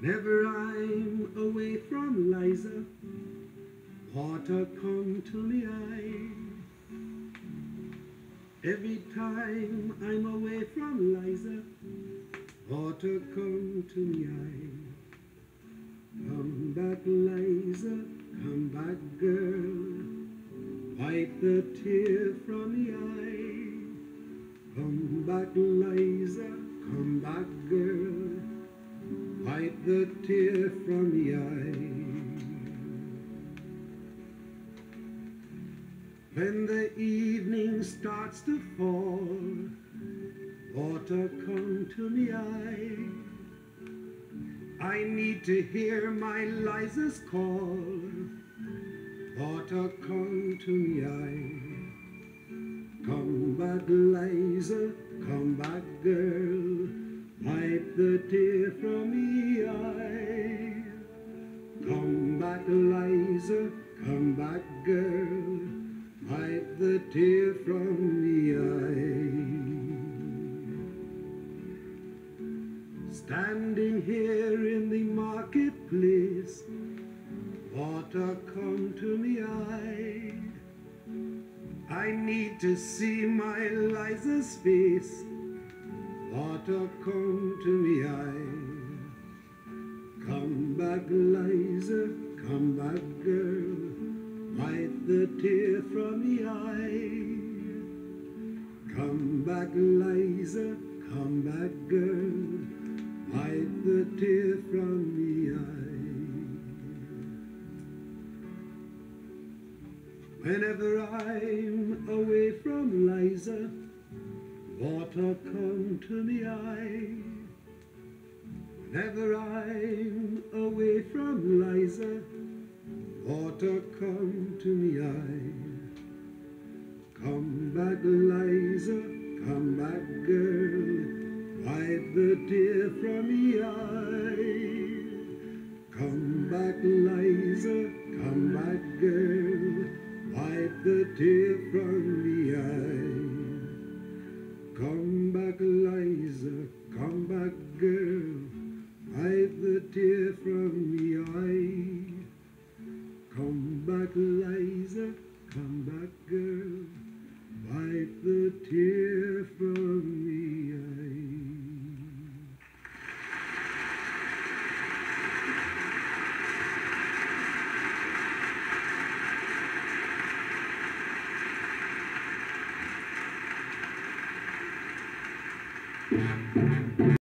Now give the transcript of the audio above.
Whenever I'm away from Liza, water come to me eye. Every time I'm away from Liza, water come to me eye. Come back, Liza, come back, girl. Wipe the tear from the eye. Come back, Liza, the tear from the eye. When the evening starts to fall, water come to me eye. I need to hear my Liza's call. Water come to me eye. Come back, Liza, come back, girl. Wipe the tear from me eye. Come back, Liza, come back, girl. Wipe the tear from me eye. Standing here in the marketplace, water come to me eye. I need to see my Liza's face. Water come to me eye. Come back, Liza, come back, girl. Wipe the tear from me eye. Come back, Liza, come back, girl. Wipe the tear from me eye. Whenever I'm away from Liza, water come to me eye. Whenever I'm away from Liza, water come to me eye. Come back, Liza, come back, girl. Wipe the tear from me eye. Come back, Wipe the tear from me eye. Come back, Liza, come back, girl. Wipe the tear from me eye.